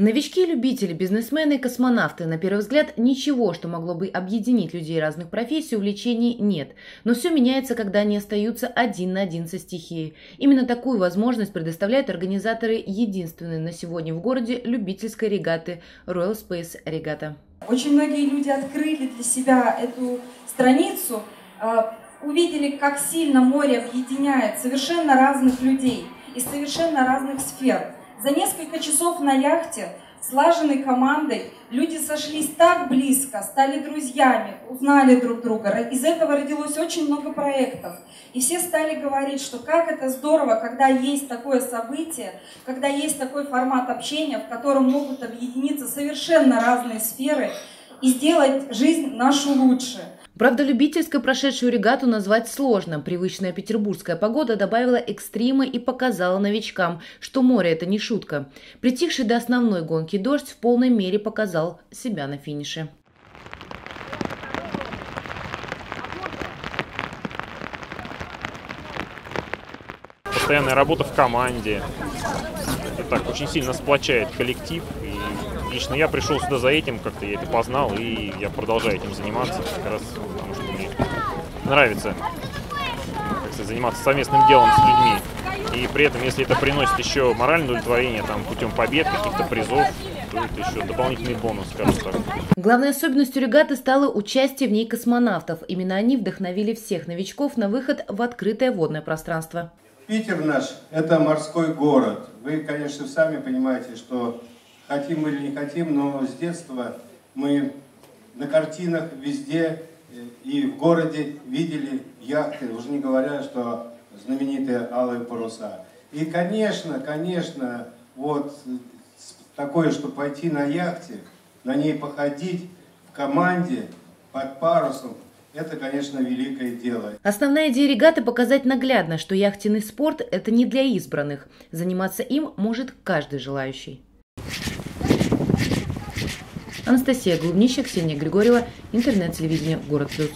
Новички, любители, бизнесмены, космонавты. На первый взгляд, ничего, что могло бы объединить людей разных профессий, увлечений нет. Но все меняется, когда они остаются один на один со стихией. Именно такую возможность предоставляют организаторы единственной на сегодня в городе любительской регаты Royal Space Регата. Очень многие люди открыли для себя эту страницу, а, увидели, как сильно море объединяет совершенно разных людей из совершенно разных сфер – за несколько часов на яхте, слаженной командой, люди сошлись так близко, стали друзьями, узнали друг друга. Из этого родилось очень много проектов. И все стали говорить, что как это здорово, когда есть такое событие, когда есть такой формат общения, в котором могут объединиться совершенно разные сферы и сделать жизнь нашу лучше. Правда, любительской прошедшую регату назвать сложно. Привычная петербургская погода добавила экстрима и показала новичкам, что море – это не шутка. Притихший до основной гонки дождь в полной мере показал себя на финише. Постоянная работа в команде. Это так очень сильно сплочает коллектив. И лично я пришел сюда за этим, как-то я это познал, и я продолжаю этим заниматься, как раз потому что мне нравится как сказать, заниматься совместным делом с людьми. И при этом, если это приносит еще моральное удовлетворение там, путем побед, каких-то призов, то это еще дополнительный бонус, скажем так. Главной особенностью регаты стало участие в ней космонавтов. Именно они вдохновили всех новичков на выход в открытое водное пространство. Питер наш – это морской город. Вы, конечно, сами понимаете, что хотим мы или не хотим, но с детства мы на картинах везде э, и в городе видели яхты, уже не говоря, что знаменитые алые паруса. И, конечно, конечно, вот такое, что пойти на яхте, на ней походить в команде, под парусом, это, конечно, великое дело. Основная идея регаты – показать наглядно, что яхтенный спорт – это не для избранных. Заниматься им может каждый желающий. Анастасия Глубнища, Ксения Григорьева, интернет-телевидение «Город Плюс».